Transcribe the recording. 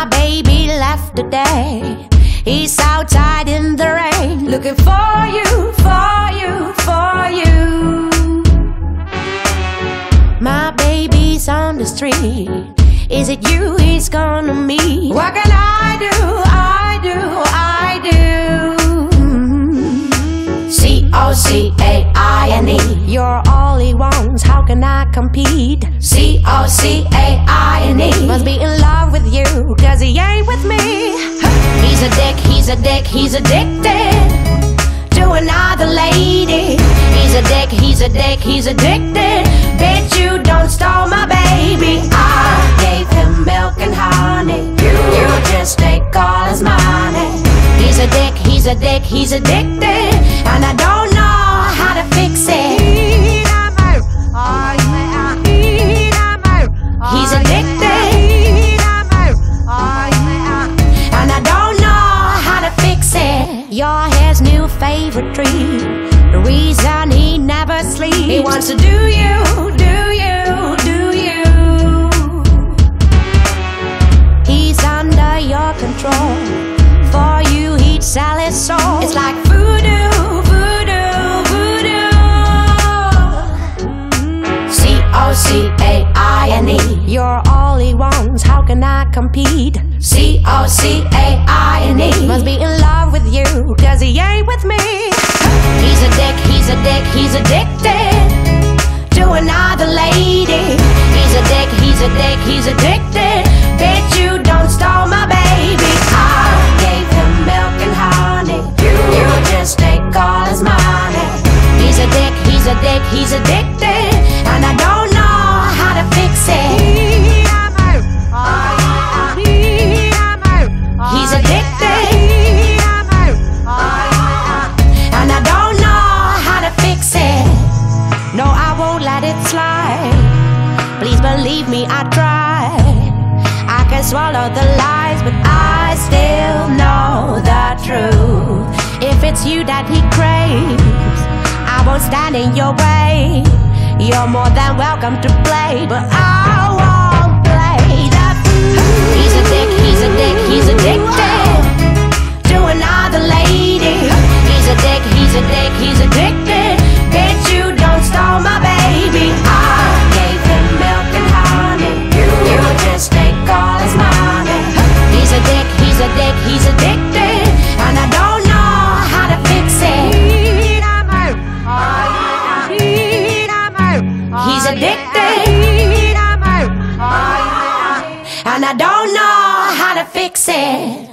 my baby left today. He's outside in the rain, looking for you, for you, for you. My baby's on the street. Is it you he's gonna meet? What can I do? I do, I do. Mm-hmm. C O C A I N E. You're he wants. How can I compete? C O C A I N E. Must be in love with you, cause he ain't with me. He's a dick, he's a dick, he's addicted to another lady. He's a dick, he's a dick, he's addicted. Bitch, you don't stole my baby. I gave him milk and honey. You, you just take all his money. He's a dick, he's a dick, he's addicted. And I don't favorite treat. The reason he never sleeps. He wants to do you, do you, do you. He's under your control. For you, he'd sell his soul. It's like voodoo, voodoo, voodoo. C O C A I N E. You're all he wants. How can I compete? C O C A I N E. he's addicted to another lady. He's a dick, he's a dick, he's addicted. Won't let it slide. Please believe me, I tried. I can swallow the lies, but I still know the truth. If it's you that he craves, I won't stand in your way. You're more than welcome to play, but I won't he's a dick, he's addicted. And I don't know how to fix it. He's addicted. And I don't know how to fix it.